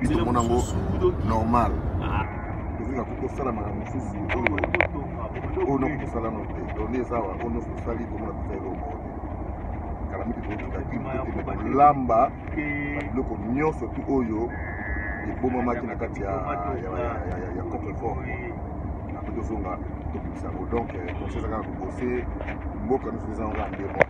bitomona yango normal ezika ah. kokosala makambo mosusu oyo oyo nakokosala no te doni eza wa oyo nyonso osali komona kosa eloko kala mingi kokolamba biloko nyonso tu oyo ebomamaki na kati ya coffrefort apres tozonga tobimisa yango donc conseil ezaka na kobose mboka nyonso eza yango ya ndemo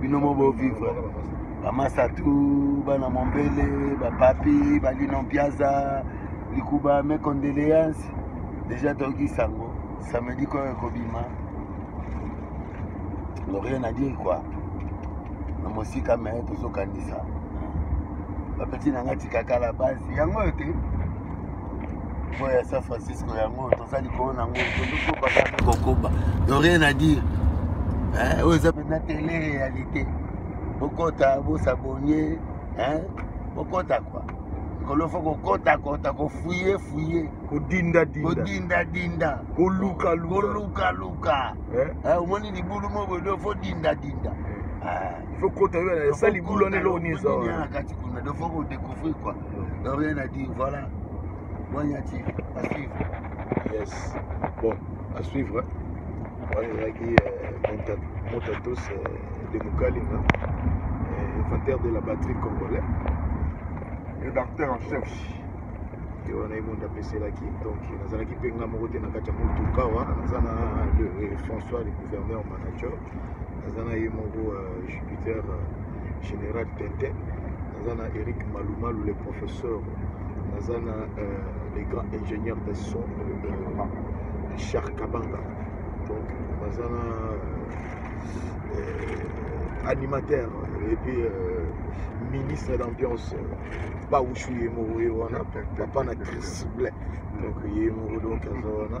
bino mo bo vivre bamasatu bana mombele bapapi balino mpiaza likuba mes condoléances déjà toyoki sango samedi koyo ekobima donc rien à dire quoi na mosika me tozokanisa bapeti na ngai tikakala basi yango oyo te oyo ya san francisco yango toza likolo nango tozokoba kokoba no rien à dire eh, oyo eza mpenza tele réalité bokota bosabonye eh, bokota kua likolo fo kokotakota kofuye fuye kodindadinda kolukaluka eh? eh, omoni libulu mo bodo fo dindadinda eh. fokota yo esali libulu wana eloko nini eza kati kuna do fo kodecouvrir kua rien à dire voilà Wanya TV à suivre yes bon à suivre Wanya ezalaki euh, Montatos euh, de Mukalinga euh, inventeur de la batterie congolais rédacteur en chef te wana ye monde apeselaki donc nazalaki mpe nga moko te na kati ya motuka wana naza na françois le gouverneur manager naza na ye moko euh, jupiter euh, général tintin naza na eric malumalu le professeur naza na euh, le grand ingénieur de son richard kabanga donc naza na animateur et puis ministre d'ambiance baushu ye moko ye wana papa na crisble donc ye moko donc aza wana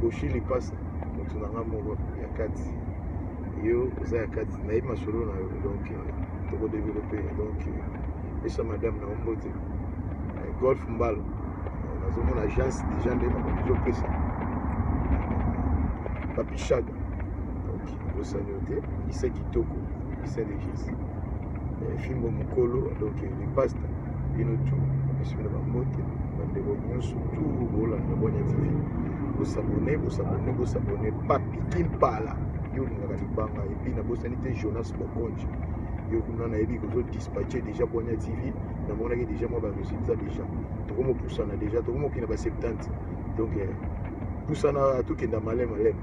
boshi lipasa moto na nga moko ya kati yo oza ya kati nayebi masolo na yo donc tokodevelope donc esa madame na ombote golf mbalo nazomona agence deja nde bakoki topesa papishaga bosani yo te isa kitoko isa l'église eh, fimbo mokolo donc eh, le pasta bino tu biso bino bambote bandeko nyonso tu bolanda bwanya tv bosabone bosabone bosabone papi kimpala yo olingaka libanga epuis nabosani te jonas bokonji yo kuna nayebi kozo dispatche déjà bwanya tv namonaki déjà mwa baresultat déjà tokomopusana déjà tokomokina baseptante donc eh, pusana tokenda malema lema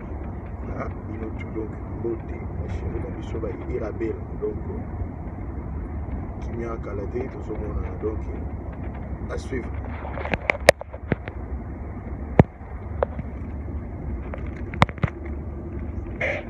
na bino tu donc mbote basheri na biso ba irabel donc kimia kala te tozomonana donc à suivre